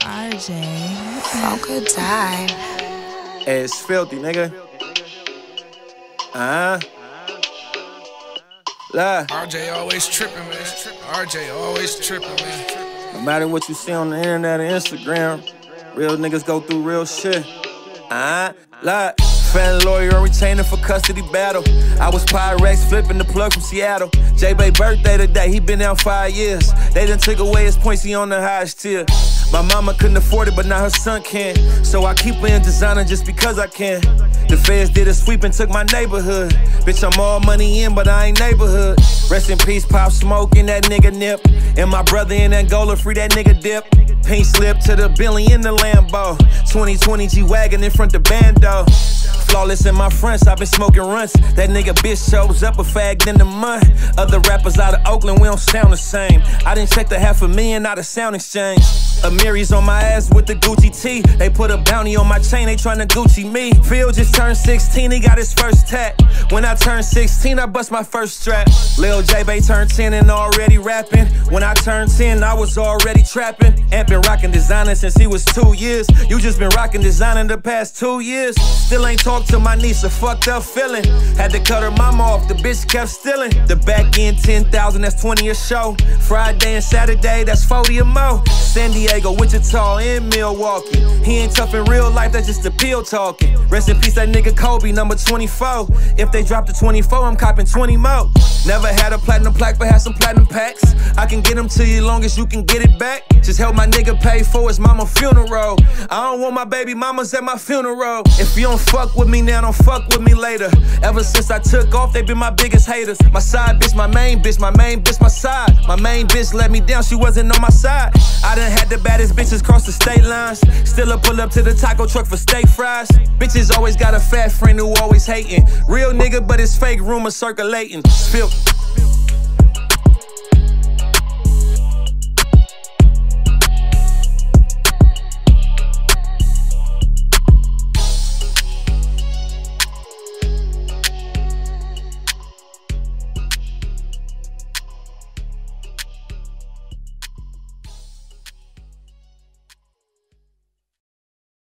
RJ. So good time. Hey, it's Philthy, nigga. Uh huh. Lie. RJ always tripping, man. RJ always tripping, man. No matter what you see on the internet and Instagram, real niggas go through real shit. Uh huh. Lie. Fan lawyer on retainer for custody battle. I was Pyrex flipping the plug from Seattle. J Bay birthday today, he been out five years. They done took away his points, he on the highest tier. My mama couldn't afford it, but now her son can. So I keep her in designer just because I can. The feds did a sweep and took my neighborhood. Bitch, I'm all money in, but I ain't neighborhood. Rest in peace, Pop Smoke and that nigga Nip. And my brother in Angola, free that nigga Dip. Pink slip to the Billy in the Lambo. 2020 G Wagon in front the bando. Flawless in my fronts, I've been smoking Runtz. That nigga bitch shows up a fag in the month. Other rappers out of Oakland, we don't sound the same. I didn't check the half a million out of sound exchange. Amiri's on my ass with the Gucci T. They put a bounty on my chain, they tryna Gucci me. Phil just turned 16, he got his first tat. When I turned 16, I bust my first strap. Lil J Bay turned 10 and already rapping. When I turned 10, I was already trapping. Ain't been rocking designer since he was two years. You just been rocking designer the past two years. Still ain't talked to my niece, a fucked up feeling. Had to cut her mama off, the bitch kept stealing. The back end 10,000, that's 20 a show. Friday and Saturday, that's 40 a mo. San Diego, Wichita, and Milwaukee. He ain't tough in real life, that's just the pill talking. Rest in peace, that nigga Kobe, number 24. If they drop the 24, I'm copping 20 mo. Never had a platinum plaque, but had some platinum packs. I can get them to you long as you can get it back. Just help my nigga pay for his mama funeral. I don't want my baby mamas at my funeral. If you don't fuck with me now, don't fuck with me later. Ever since I took off, they been my biggest haters. My side bitch, my main bitch, my main bitch, my side. My main bitch let me down, she wasn't on my side. I done had the baddest bitches cross the state lines. Still a pull up to the taco truck for steak fries. Bitches always got a fat friend who always hating. Real nigga, but it's fake rumors circulating. Spill.